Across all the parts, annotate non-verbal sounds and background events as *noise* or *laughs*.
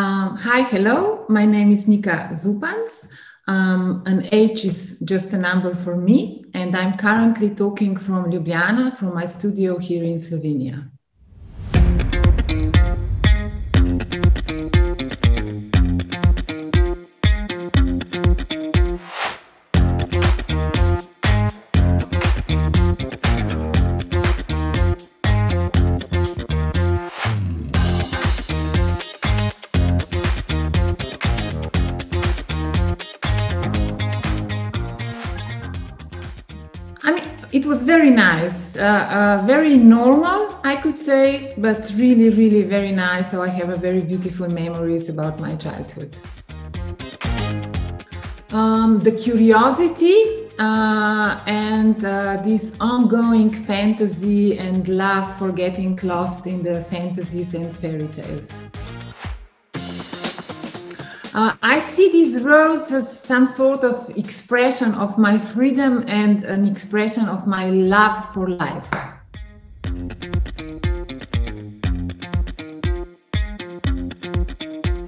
Um, hi, hello. My name is Nika Zupanc. Um, an age is just a number for me, and I'm currently talking from Ljubljana, from my studio here in Slovenia. Very nice, uh, uh, very normal, I could say, but really, really very nice. So I have a very beautiful memories about my childhood. Um, the curiosity uh, and uh, this ongoing fantasy and love for getting lost in the fantasies and fairy tales. Uh, I see these roles as some sort of expression of my freedom and an expression of my love for life.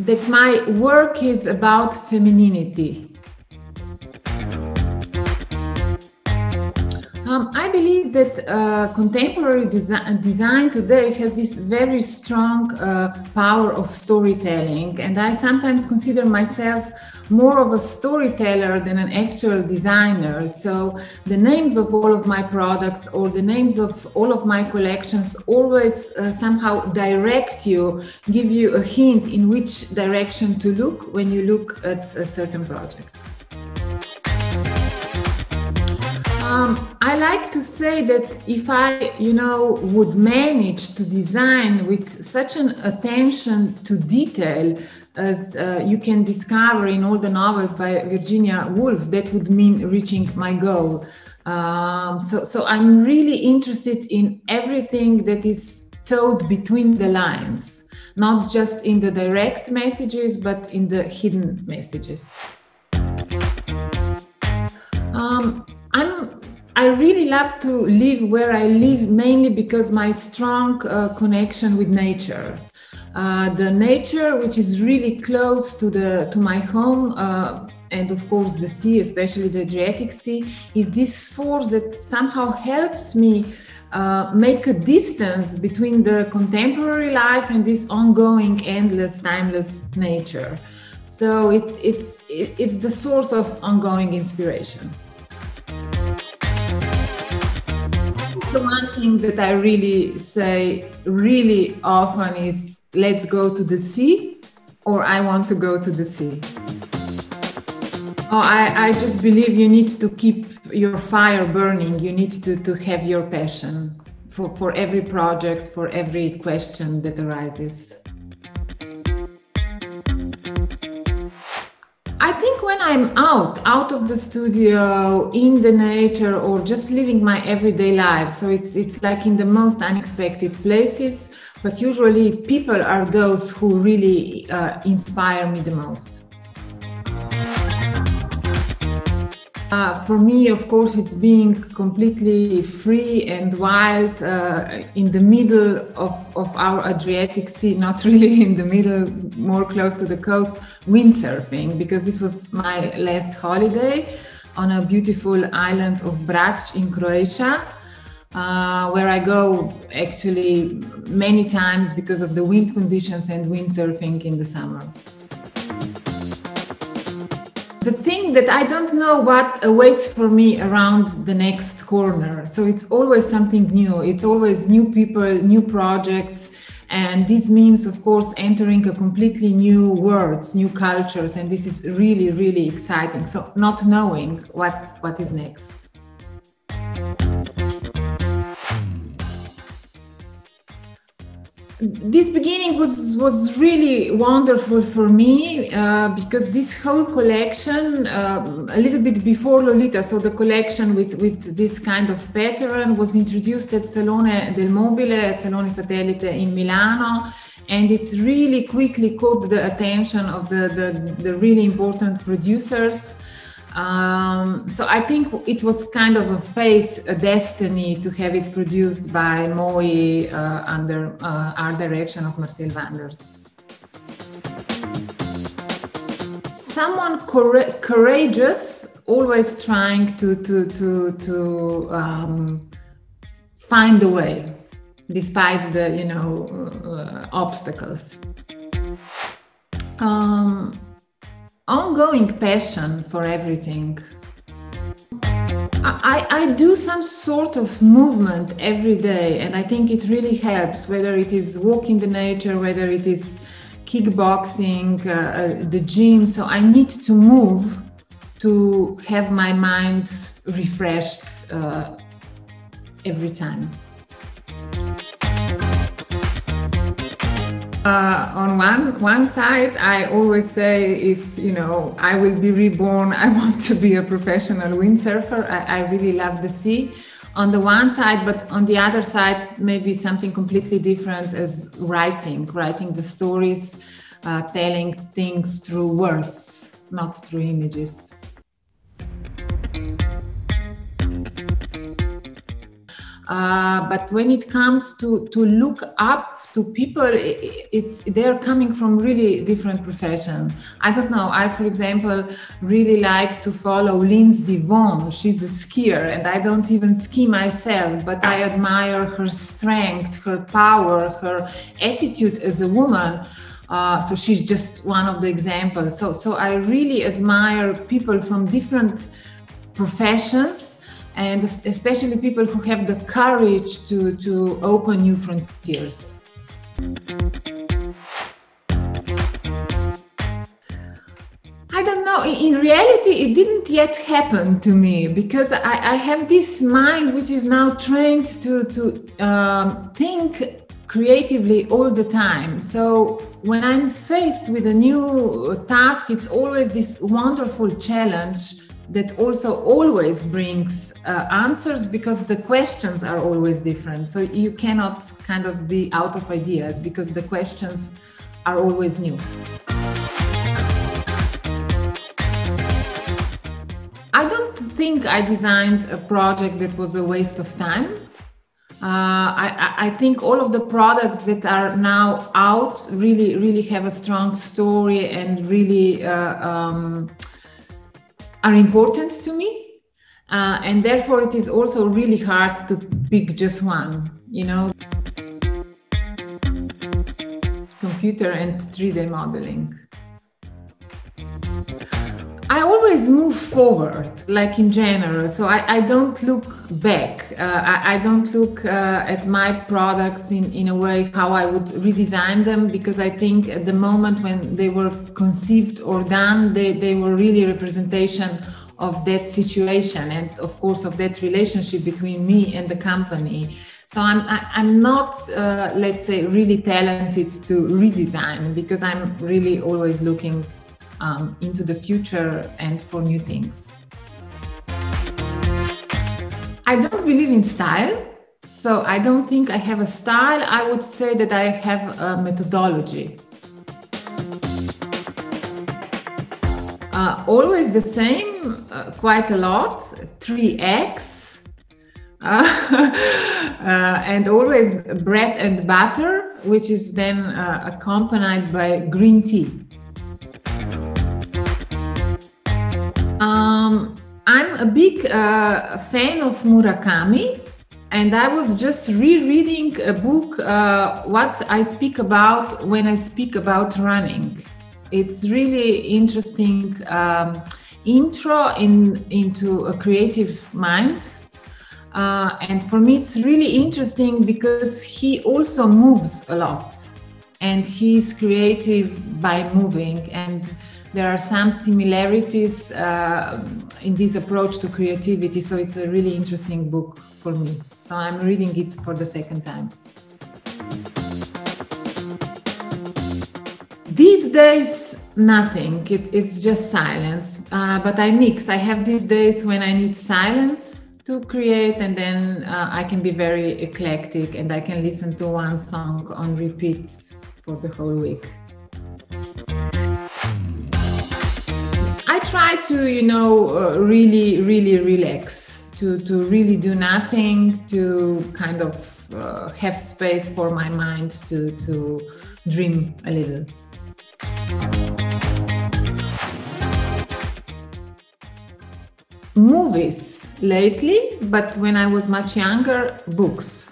That my work is about femininity. That uh, contemporary desi- design today has this very strong uh, power of storytelling, and I sometimes consider myself more of a storyteller than an actual designer. So, the names of all of my products or the names of all of my collections always uh, somehow direct you, give you a hint in which direction to look when you look at a certain project. Um, I like to say that if I, you know, would manage to design with such an attention to detail as uh, you can discover in all the novels by Virginia Woolf, that would mean reaching my goal. Um, so, so I'm really interested in everything that is told between the lines, not just in the direct messages, but in the hidden messages. Um, I'm I really love to live where I live mainly because my strong uh, connection with nature. Uh, the nature, which is really close to the to my home, uh, and of course the sea, especially the Adriatic Sea, is this force that somehow helps me uh, make a distance between the contemporary life and this ongoing, endless, timeless nature. So it's it's it's the source of ongoing inspiration. The one thing that I really say really often is let's go to the sea or I want to go to the sea. Oh, I, I just believe you need to keep your fire burning. You need to, to have your passion for, for every project, for every question that arises. Think when I'm out, out of the studio, in the nature, or just living my everyday life, so it's it's like in the most unexpected places. But usually, people are those who really uh, inspire me the most. Uh, for me, of course, it's being completely free and wild uh, in the middle of, of our Adriatic Sea, *laughs* not really in the middle, more close to the coast, windsurfing, because this was my last holiday on a beautiful island of Brač in Croatia. Uh, where I go actually many times because of the wind conditions and windsurfing in the summer the thing that I don't know what awaits for me around the next corner. So it's always something new. It's always new people, new projects. And this means, of course, entering a completely new worlds, new cultures. And this is really, really exciting. So not knowing what, what is next. This beginning was was really wonderful for me uh, because this whole collection um, a little bit before lolita so the collection with with this kind of pattern was introduced at salone del mobile at salone satellite in milano and it really quickly caught the attention of the the, the really important producers um, so I think it was kind of a fate, a destiny to have it produced by Moooi uh, under uh, art direction of Marcel Wanders. someone courageous, always trying to to to to um, find a way, despite the you know uh, obstacles. Um, ongoing passion for everything. I, I do some sort of movement every day, and I think it really helps, whether it is walk in the nature, whether it is kickboxing, uh, uh, the gym. So I need to move to have my mind refreshed uh, every time. Uh, on one one side, I always say, if you know, I will be reborn. *laughs* I want to be a professional windsurfer. I, I really love the sea. On the one side, but on the other side, maybe something completely different as writing, writing the stories, uh, telling things through words, not through images. Uh, but when it comes to to look up to people, it's they're coming from really different profession. I don't know. I, for example, really like to follow Lindsey Vonn. She's a skier, and I don't even ski myself, but I admire her strength, her power, her attitude as a woman. Uh, so she's just one of the examples. So so I really admire people from different professions and especially people who have the courage to, to open new frontiers. I don't know. In reality, it didn't yet happen to me because I, I have this mind which is now trained to, to um, think creatively all the time. So when I'm faced with a new task, it's always this wonderful challenge that also always brings uh, answers because the questions are always different. So you cannot kind of be out of ideas because the questions are always new. I don't think I designed a project that was a waste of time. Uh, I, I, think all of the products that are now out really, really have a strong story and really uh, um, are important to me. Uh, and therefore, it is also really hard to pick just one, you know. Computer and 3D modeling. I always move forward, like in general. So I, I don't look back. Uh, I, I, don't look uh, at my products in, in a way how I would redesign them because I think at the moment when they were conceived or done, they, they were really representation of that situation and of course of that relationship between me and the company so i'm I, i am not uh, let's say really talented to redesign because i'm really always looking um, into the future and for new things. I don't believe in style so i don't think i have a style. I would say that i have a methodology. Uh, always the same, uh, quite a lot, 3x, *laughs* uh, and always bread and butter, which is then uh, accompanied by green tea. I'm a big uh, fan of Murakami, and I was just rereading a book, What I Speak About When I Speak About Running it's really interesting um, intro in into a creative mind. Uh, and for me, it's really interesting because he also moves a lot and he's creative by moving. And there are some similarities uh, in this approach to creativity. So it's a really interesting book for me. So I'm reading it for the second time. These days, nothing. It, it's just silence. Uh, but I mix. I have these days when I need silence to create, and then uh, I can be very eclectic and I can listen to one song on repeat for the whole week. Try to, you know, uh, really, really relax, to, to really do nothing, to kind of uh, have space for my mind to, to dream a little. movies lately, but when I was much younger, books.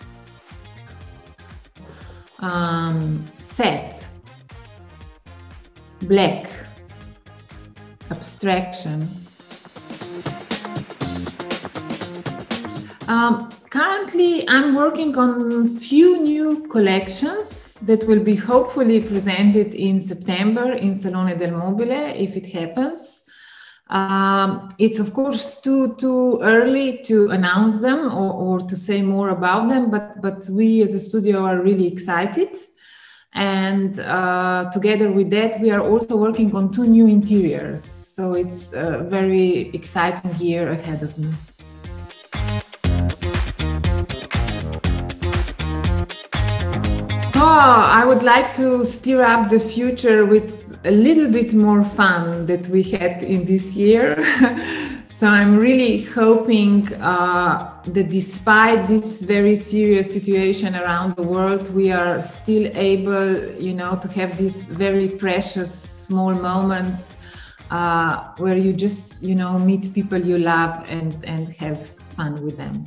Um, set, black, abstraction. Um, currently, I'm working on few new collections that will be hopefully presented in September in Salone del Mobile if it happens. Um, it's of course too too early to announce them or, or to say more about them, but but we as a studio are really excited. And uh, together with that, we are also working on two new interiors. So it's a very exciting year ahead of me. Oh, I would like to steer up the future with a little bit more fun that we had in this year. *laughs* so I'm really hoping uh, that despite this very serious situation around the world, we are still able, you know, to have these very precious small moments uh, where you just, you know, meet people you love and and have fun with them.